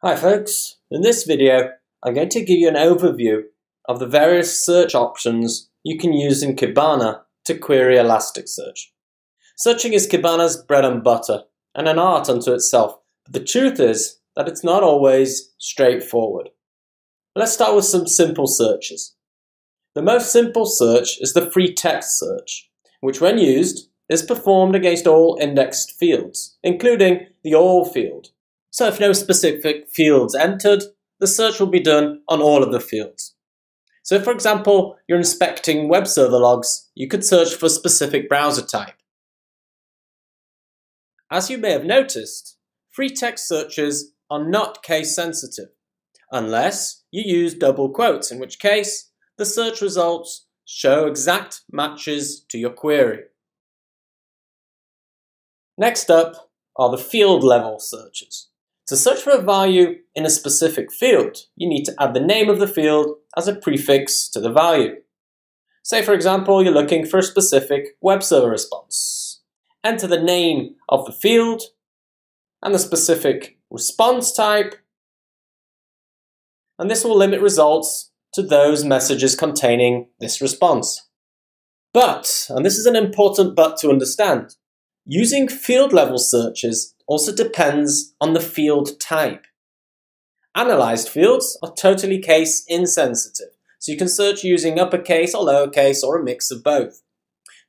Hi folks, in this video I'm going to give you an overview of the various search options you can use in Kibana to query Elasticsearch. Searching is Kibana's bread and butter and an art unto itself, but the truth is that it's not always straightforward. Let's start with some simple searches. The most simple search is the free text search, which when used is performed against all indexed fields, including the all field, so if no specific fields entered, the search will be done on all of the fields. So for example, you're inspecting web server logs, you could search for a specific browser type. As you may have noticed, free text searches are not case sensitive, unless you use double quotes, in which case the search results show exact matches to your query. Next up are the field level searches. To search for a value in a specific field, you need to add the name of the field as a prefix to the value. Say, for example, you're looking for a specific web server response. Enter the name of the field and the specific response type, and this will limit results to those messages containing this response. But, and this is an important but to understand, using field level searches also depends on the field type. Analyzed fields are totally case insensitive, so you can search using uppercase or lowercase or a mix of both.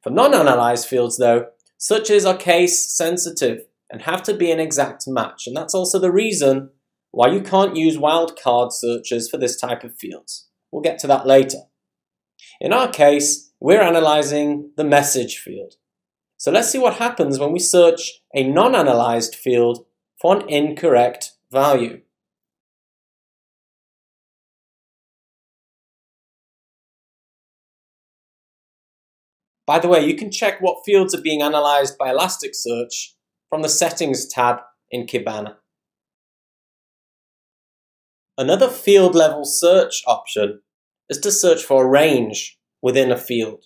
For non-analyzed fields though, searches are case sensitive and have to be an exact match, and that's also the reason why you can't use wildcard searches for this type of fields. We'll get to that later. In our case, we're analyzing the message field. So let's see what happens when we search a non-analyzed field for an incorrect value. By the way, you can check what fields are being analyzed by Elasticsearch from the Settings tab in Kibana. Another field level search option is to search for a range within a field.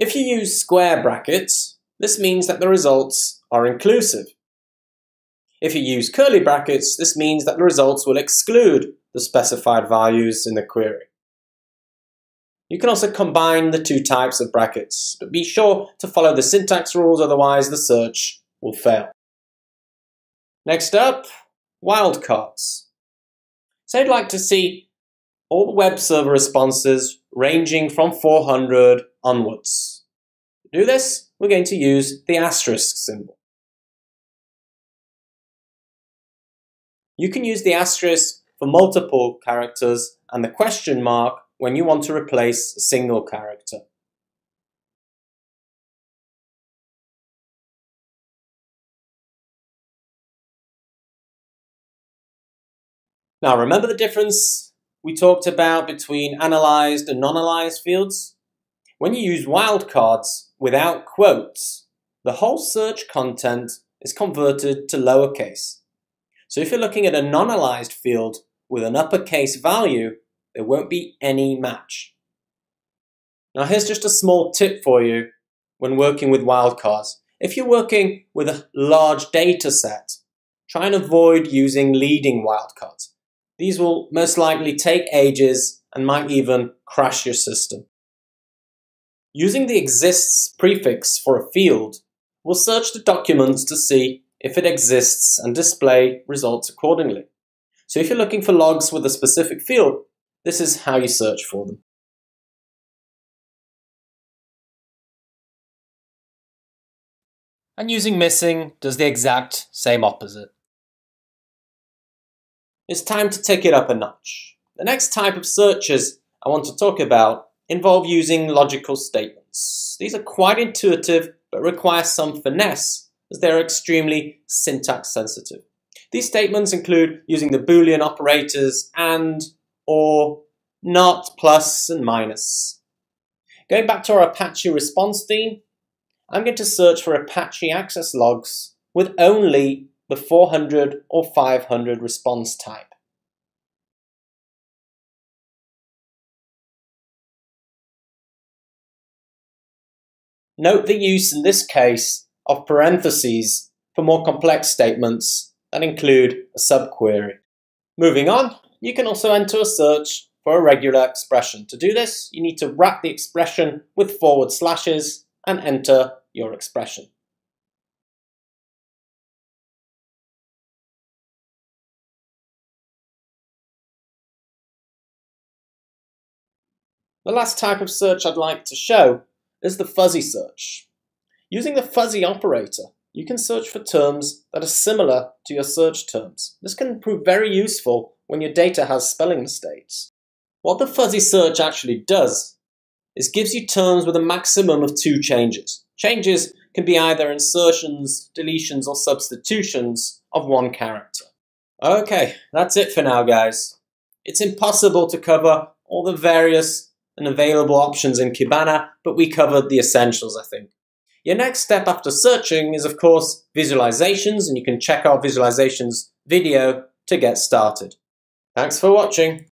If you use square brackets, this means that the results are inclusive. If you use curly brackets, this means that the results will exclude the specified values in the query. You can also combine the two types of brackets, but be sure to follow the syntax rules, otherwise the search will fail. Next up, wildcards. So I'd like to see all the web server responses ranging from 400 onwards. To do this, we're going to use the asterisk symbol. You can use the asterisk for multiple characters and the question mark when you want to replace a single character. Now remember the difference we talked about between analyzed and non-analyzed fields? When you use wildcards without quotes, the whole search content is converted to lowercase. So if you're looking at a non-analyzed field with an uppercase value, there won't be any match. Now here's just a small tip for you when working with wildcards. If you're working with a large data set, try and avoid using leading wildcards. These will most likely take ages and might even crash your system. Using the exists prefix for a field, we'll search the documents to see if it exists and display results accordingly. So if you're looking for logs with a specific field, this is how you search for them. And using missing does the exact same opposite. It's time to take it up a notch. The next type of searches I want to talk about involve using logical statements. These are quite intuitive but require some finesse as they're extremely syntax sensitive. These statements include using the Boolean operators and, or, not, plus, and minus. Going back to our Apache response theme, I'm going to search for Apache access logs with only the 400 or 500 response type. Note the use in this case of parentheses for more complex statements that include a subquery. Moving on, you can also enter a search for a regular expression. To do this, you need to wrap the expression with forward slashes and enter your expression. The last type of search I'd like to show is the fuzzy search. Using the fuzzy operator, you can search for terms that are similar to your search terms. This can prove very useful when your data has spelling mistakes. What the fuzzy search actually does is gives you terms with a maximum of two changes. Changes can be either insertions, deletions, or substitutions of one character. Okay, that's it for now, guys. It's impossible to cover all the various and available options in Kibana, but we covered the essentials, I think. Your next step after searching is, of course, visualizations, and you can check our visualizations video to get started. Thanks for watching.